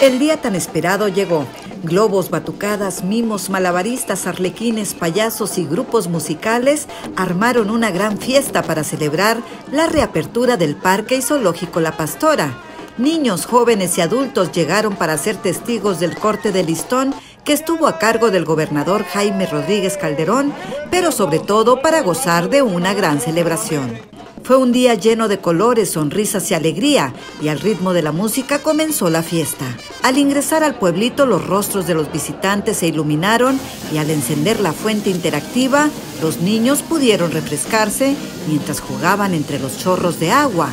El día tan esperado llegó. Globos, batucadas, mimos, malabaristas, arlequines, payasos y grupos musicales armaron una gran fiesta para celebrar la reapertura del Parque Zoológico La Pastora. Niños, jóvenes y adultos llegaron para ser testigos del corte de listón que estuvo a cargo del gobernador Jaime Rodríguez Calderón, pero sobre todo para gozar de una gran celebración. Fue un día lleno de colores, sonrisas y alegría, y al ritmo de la música comenzó la fiesta. Al ingresar al pueblito, los rostros de los visitantes se iluminaron y al encender la fuente interactiva, los niños pudieron refrescarse mientras jugaban entre los chorros de agua.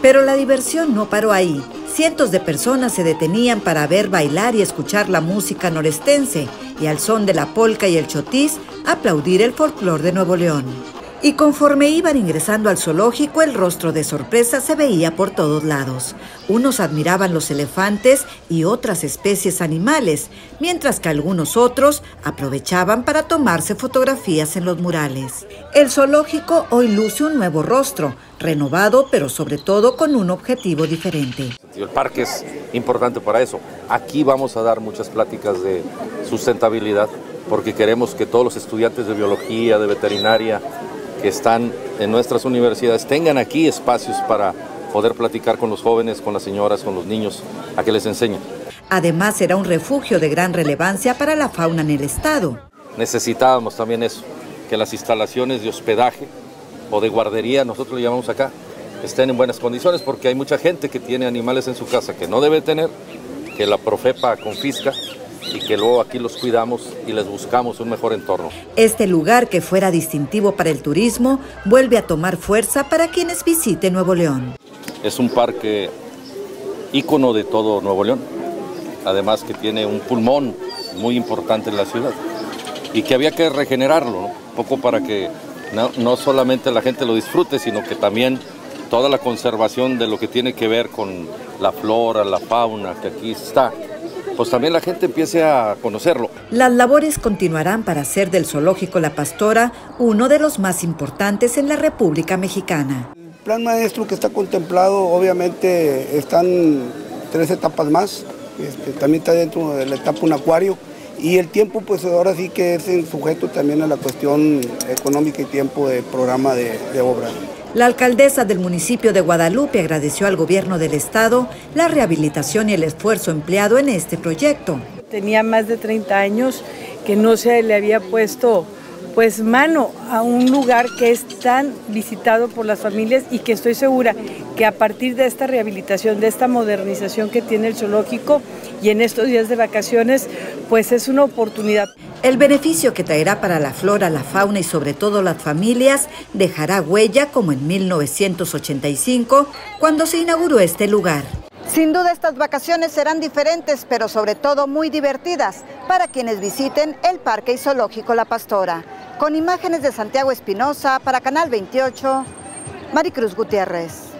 Pero la diversión no paró ahí. Cientos de personas se detenían para ver bailar y escuchar la música norestense y al son de la polca y el chotis aplaudir el folclor de Nuevo León. Y conforme iban ingresando al zoológico, el rostro de sorpresa se veía por todos lados. Unos admiraban los elefantes y otras especies animales, mientras que algunos otros aprovechaban para tomarse fotografías en los murales. El zoológico hoy luce un nuevo rostro, renovado, pero sobre todo con un objetivo diferente. El parque es importante para eso. Aquí vamos a dar muchas pláticas de sustentabilidad, porque queremos que todos los estudiantes de biología, de veterinaria, que están en nuestras universidades tengan aquí espacios para poder platicar con los jóvenes, con las señoras, con los niños, a que les enseñen. Además, será un refugio de gran relevancia para la fauna en el estado. Necesitábamos también eso, que las instalaciones de hospedaje o de guardería, nosotros le llamamos acá, estén en buenas condiciones porque hay mucha gente que tiene animales en su casa que no debe tener, que la Profepa confisca y que luego aquí los cuidamos y les buscamos un mejor entorno. Este lugar que fuera distintivo para el turismo vuelve a tomar fuerza para quienes visiten Nuevo León. Es un parque ícono de todo Nuevo León, además que tiene un pulmón muy importante en la ciudad y que había que regenerarlo, un poco para que no, no solamente la gente lo disfrute, sino que también toda la conservación de lo que tiene que ver con la flora, la fauna que aquí está, pues también la gente empiece a conocerlo. Las labores continuarán para hacer del zoológico La Pastora uno de los más importantes en la República Mexicana. El plan maestro que está contemplado, obviamente están tres etapas más, este, también está dentro de la etapa un acuario y el tiempo pues ahora sí que es sujeto también a la cuestión económica y tiempo de programa de, de obra. La alcaldesa del municipio de Guadalupe agradeció al gobierno del estado la rehabilitación y el esfuerzo empleado en este proyecto. Tenía más de 30 años que no se le había puesto pues mano a un lugar que es tan visitado por las familias y que estoy segura que a partir de esta rehabilitación, de esta modernización que tiene el zoológico y en estos días de vacaciones, pues es una oportunidad. El beneficio que traerá para la flora, la fauna y sobre todo las familias dejará huella como en 1985 cuando se inauguró este lugar. Sin duda estas vacaciones serán diferentes, pero sobre todo muy divertidas para quienes visiten el Parque Zoológico La Pastora. Con imágenes de Santiago Espinosa para Canal 28, Maricruz Gutiérrez.